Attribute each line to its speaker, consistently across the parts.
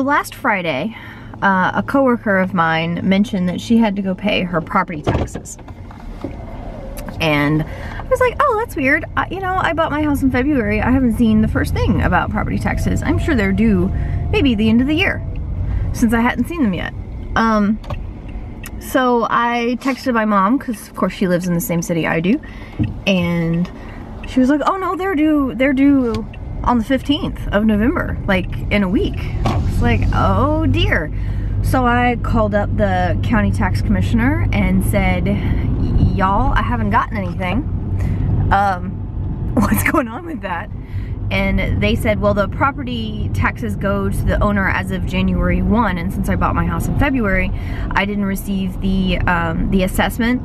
Speaker 1: So last Friday, uh, a coworker of mine mentioned that she had to go pay her property taxes. And I was like, oh, that's weird. I, you know, I bought my house in February. I haven't seen the first thing about property taxes. I'm sure they're due maybe the end of the year since I hadn't seen them yet. Um, so I texted my mom because of course she lives in the same city I do. And she was like, oh no, they're due, they're due on the 15th of November, like in a week. It's like, oh dear. So I called up the county tax commissioner and said, y'all, I haven't gotten anything. Um, what's going on with that? And they said, well, the property taxes go to the owner as of January 1, and since I bought my house in February, I didn't receive the, um, the assessment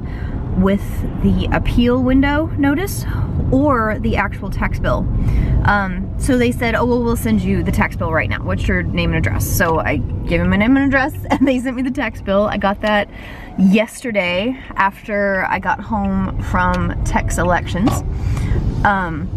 Speaker 1: with the appeal window notice or the actual tax bill. Um, so they said, oh, well, we'll send you the tax bill right now. What's your name and address? So I gave them my name and address and they sent me the tax bill. I got that yesterday after I got home from Tex elections. Um,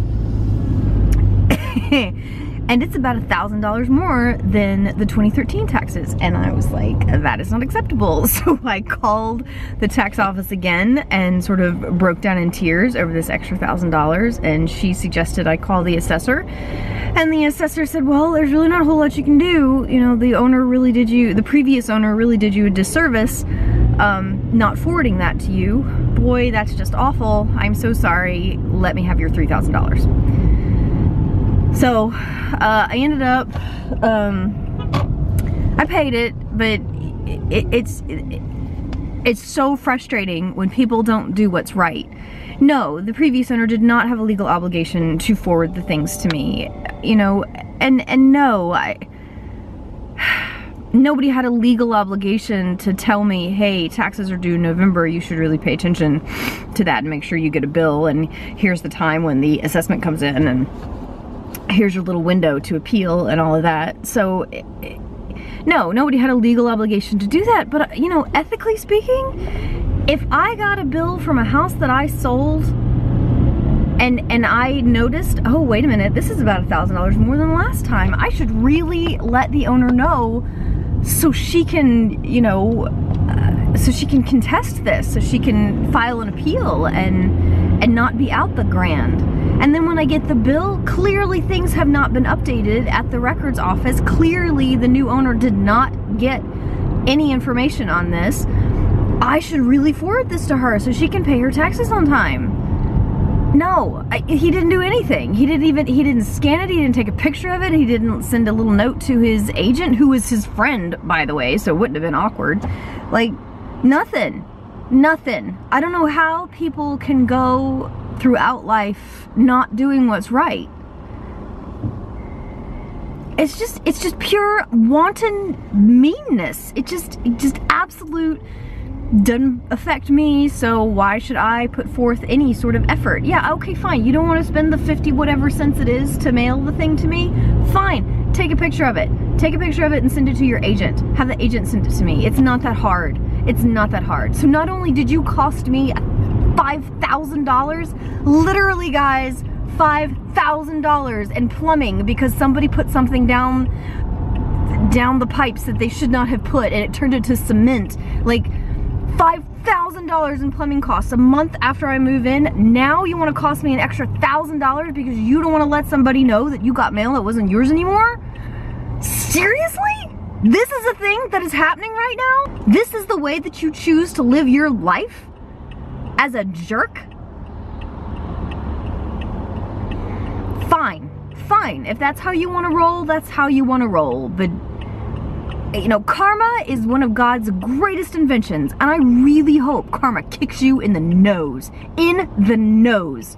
Speaker 1: and it's about a thousand dollars more than the 2013 taxes. And I was like that is not acceptable. So I called the tax office again and sort of broke down in tears over this extra thousand dollars. And she suggested I call the assessor. And the assessor said well there's really not a whole lot you can do. You know the owner really did you the previous owner really did you a disservice um, not forwarding that to you. Boy that's just awful. I'm so sorry. Let me have your $3,000 so uh, I ended up, um, I paid it, but it, it's, it, it's so frustrating when people don't do what's right. No, the previous owner did not have a legal obligation to forward the things to me, you know, and, and no, I, nobody had a legal obligation to tell me, hey, taxes are due November, you should really pay attention to that and make sure you get a bill, and here's the time when the assessment comes in, and here's your little window to appeal and all of that. So, no, nobody had a legal obligation to do that. But, you know, ethically speaking, if I got a bill from a house that I sold and and I noticed, oh, wait a minute, this is about a $1,000 more than last time. I should really let the owner know so she can, you know, uh, so she can contest this, so she can file an appeal and and not be out the grand. And then when I get the bill, clearly things have not been updated at the records office. Clearly the new owner did not get any information on this. I should really forward this to her so she can pay her taxes on time. No, I, he didn't do anything. He didn't even, he didn't scan it, he didn't take a picture of it, he didn't send a little note to his agent, who was his friend, by the way, so it wouldn't have been awkward. Like, nothing. Nothing. I don't know how people can go throughout life not doing what's right. It's just, it's just pure wanton meanness. It just, it just absolute doesn't affect me, so why should I put forth any sort of effort? Yeah, okay, fine. You don't want to spend the 50 whatever cents it is to mail the thing to me? Fine. Take a picture of it. Take a picture of it and send it to your agent. Have the agent send it to me. It's not that hard. It's not that hard. So not only did you cost me $5,000. Literally, guys, $5,000 in plumbing because somebody put something down down the pipes that they should not have put and it turned into cement. Like, $5,000 in plumbing costs a month after I move in. Now you want to cost me an extra $1,000 because you don't want to let somebody know that you got mail that wasn't yours anymore? Seriously? This is a thing that is happening right now? This is the way that you choose to live your life? as a jerk? Fine, fine. If that's how you want to roll, that's how you want to roll. But, you know, karma is one of God's greatest inventions. And I really hope karma kicks you in the nose. In the nose